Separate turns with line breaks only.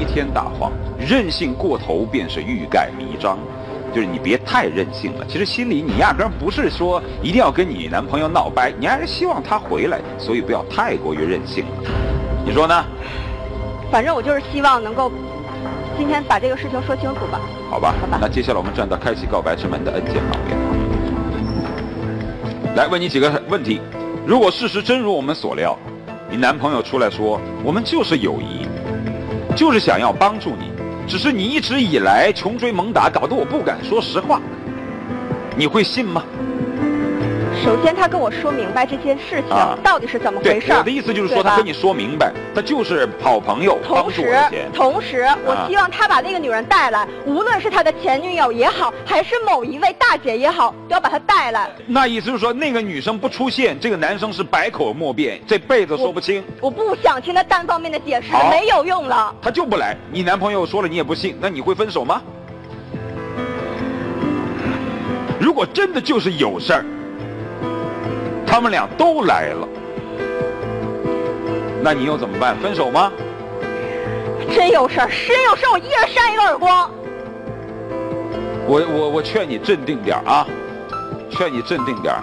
弥天大谎，任性过头便是欲盖弥彰。就是你别太任性了，其实心里你压根儿不是说一定要跟你男朋友闹掰，你还是希望他回来，所以不要太过于任性。你说呢？
反正我就是希望能够今天把这个事情说清楚吧。
好吧，
好吧
那接下来我们站到开启告白之门的按键旁边，来问你几个问题。如果事实真如我们所料，你男朋友出来说我们就是友谊，就是想要帮助你，只是你一直以来穷追猛打，搞得我不敢说实话，你会信吗？
首先，他跟我说明白这件事情
啊
到底是怎么回事，儿。
我的意思就是说，他跟你说明白，他就是好朋友，帮助我
同时，。同时，我
啊
希望他把那个女人带来，无论是他的前女友也好，还是某一位大姐也好，都要把她带来。
那意思就是说，那个女生不出现，这个男生是百口莫辩，这辈子说不清。
我不想听他单方面的解释，没有用了。
他就不来，你男朋友说了你也不信，那你会分手吗？如果真的就是有事儿，他们俩都来了，那你又怎么办？分手吗？
真有事儿，真有事儿，我一人扇一个耳光。
我我我劝你镇定点儿啊，劝你镇定点儿。